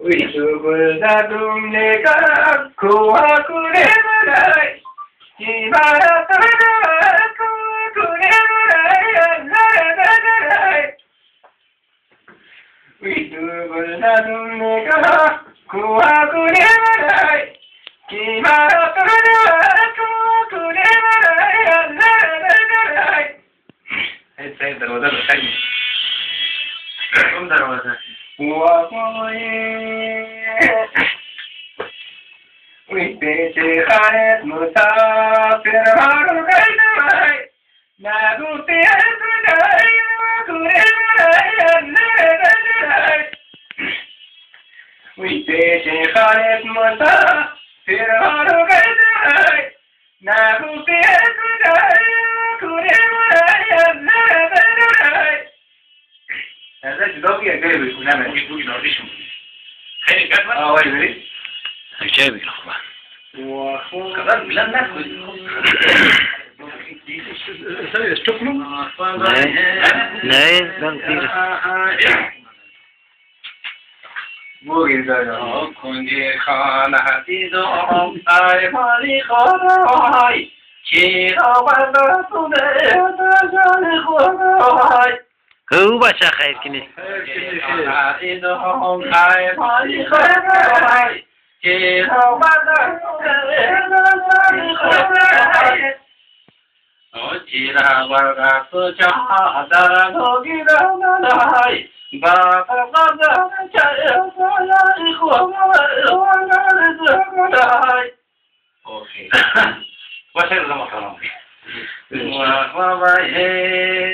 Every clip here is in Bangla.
ういつぶだ胸が怖く眠らい決まらたら怖く眠らいならならないうつぶだ胸が怖く眠らい決まらたら怖く眠らいならならないはい、さよなら、おだの、কেমন তার We did it, I am not a هذا جداوي يا جايبش من أمل يقول لي نورديشم خير الجدول اه واي بريد جايبك الأخبار وكمان بلاد ناخد استقلوا نعم نعم كثير کنجی خانه هستید و رمزای مالی خانه های چی را بنده تونه دجال خانه اي هو باشا خير كني Okay. What's the matter? What's the matter?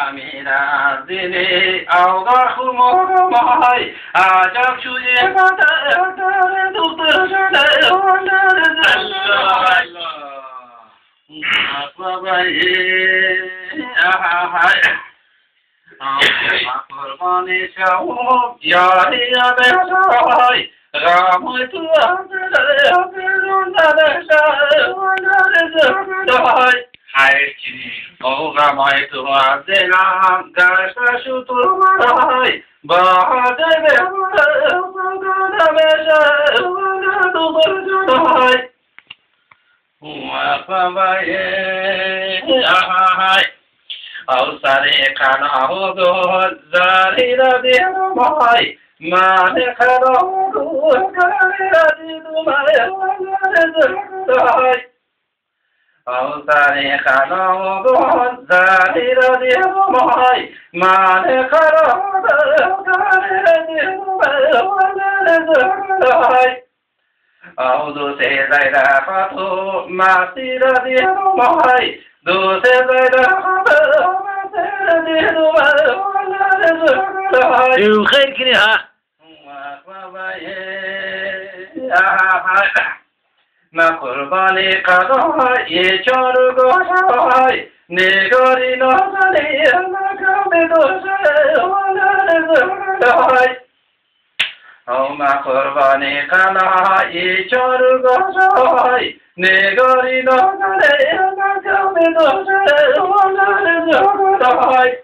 আমি রাজিনে আওগা খুমরমাই আজাব সুজে কাতারে দুতর সাথে ওনার ফরমানে শাও ইয়ারে আবে সহাই রাম তো আদরে আবে রুনারে আয়চিনি মৌনাময় তোমার যে নাম গাশু তোমার হয় বাদেবে অবসারে খান আহত জারিরা দিয়ে ভাই মানে খান তোমার Altare kano bonza di do di moi ma de karo altare di moi Audu se dai da fatu ma si do di moi du se dai da fatu يخير كنيها まこるばにかどいちょるごさい。にごりのさりやなかめどせわなれずらい。おまこるばにかどいちょるごさい。にごりのさりやなかめどせわなれずらい。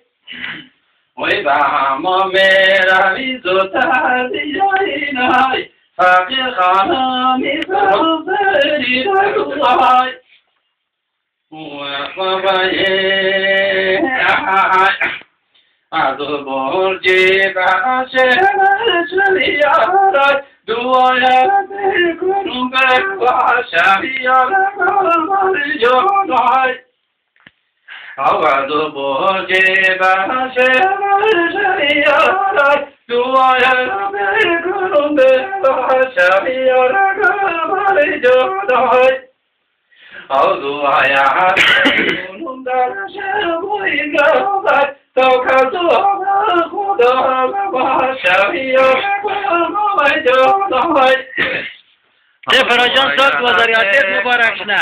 ওই বামের আমি জোতা দিয়াই নাই ফাঁকে খানামি সারি রাখুয়াই বাবায়ে আদবর যে বাসে চলিয়ারাই দুয়ার কোনো বেক বাসারিয়ার মারি জনায় অবাধ বজে বাসে আমার সাইয়ারায় দুয়ার মের গুরুদে সাইয়ারা গামারে জোড়ায় অদুয়ায়া গুনুদার শেরবুই গামায় তোকা দুয়ারা খুদা বাবা সাইয়ারা গামারে জোড়ায় যে মুবারক না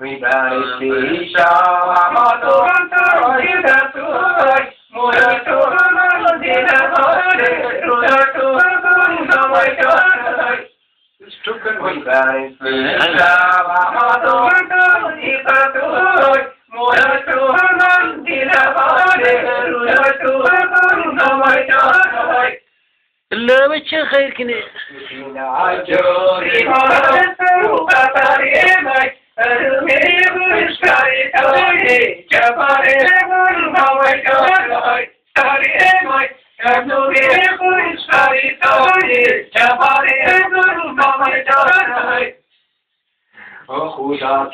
Vidari Shava Madhuranta Vidatu Muratu Dinavare Rudatu Samajara Stupen Vidari Shava Madhuranta Vidatu Muratu Dinavare Rudatu Samajara لا بتشغل كني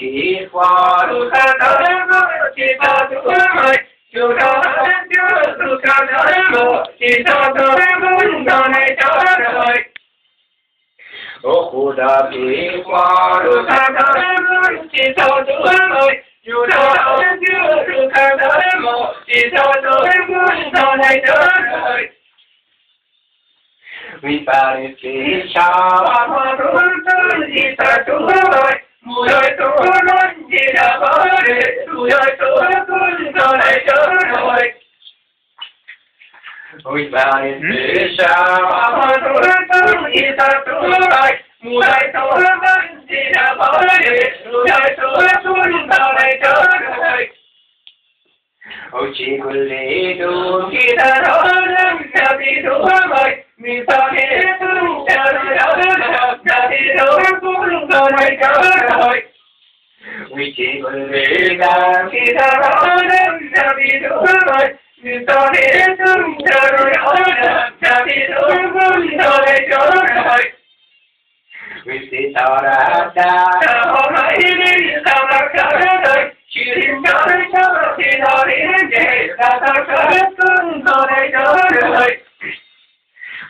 chỉ qua lu ta ta đến lu chỉ ta tu rồi chu ta đến chu tu ta đến lu chỉ ta tu đến lu ta này ta rồi ô khu đa chỉ qua lu ta ta đến lu chỉ ta tu rồi chu ta đến chu tu ta đến lu chỉ ta tu đến lu ta này ta rồi vì ta chỉ cha hoa hoa tu tu chỉ ta tu rồi Mùi tú non chỉ đã bỏ đi, mùi tú non giờ này trở rồi. Ôi bà đi thế sao, mùi tú non chỉ đã tú lại, mùi tú non chỉ đã bỏ đi, mùi tú non giờ này trở rồi. Ôi chị quên lệ đồ, khi ta đó lắm, ta bị đủ rồi, mình sao thế, ta đã đó lắm, ta bị đủ mày cỡ rồi vì chỉ bởi vì là khi ta đó đến ta bị đổ rồi vì ta đi đến thương chờ rồi đó ta bị đổ rồi ta bị đổ rồi vì chỉ ta đã đã ta hôm nay đi ta đã cỡ rồi chỉ tìm cỡ cho thì ta đi đến để ta ta cỡ thương rồi đó rồi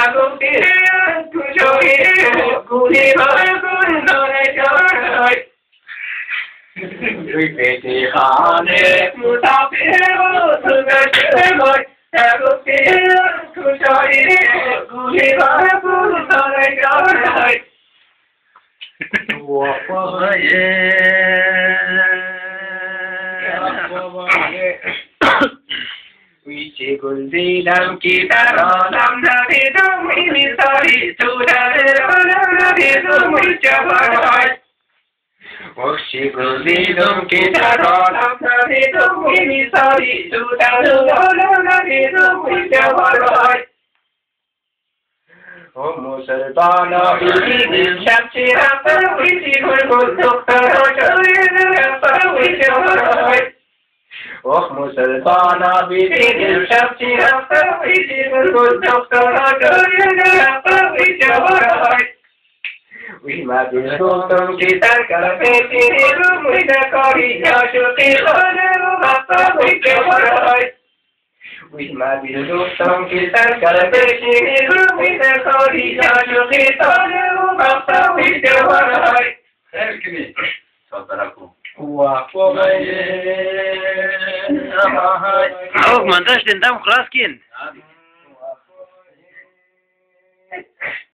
যাবো ফিরে একটু জয়ে গুলি হয় গুল ধরে জয় দুই পেটে খানে মুটাপে সুন্দর হয় যাবো ফিরে একটু জয়ে গুলি দিলাম কি তার নাম military to the Oxigulidum kitaron akaritum inisari tutanulonanidum ijavaroi. O musulmano isidin shapchirata isidun kutuk tarojoi واخمس الطعن بدين شرطها فوج ملك الدكتور دنيا فوج وراي وما بسلطان كتاك رفيتي لمن كاري عشقي خلال مطابك وراي وما بسلطان كتاك رفيتي لمن كاري عشقي خلال مطابك وراي اركني تفضلكم او مندش دندم خلاص کن